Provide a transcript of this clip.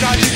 God.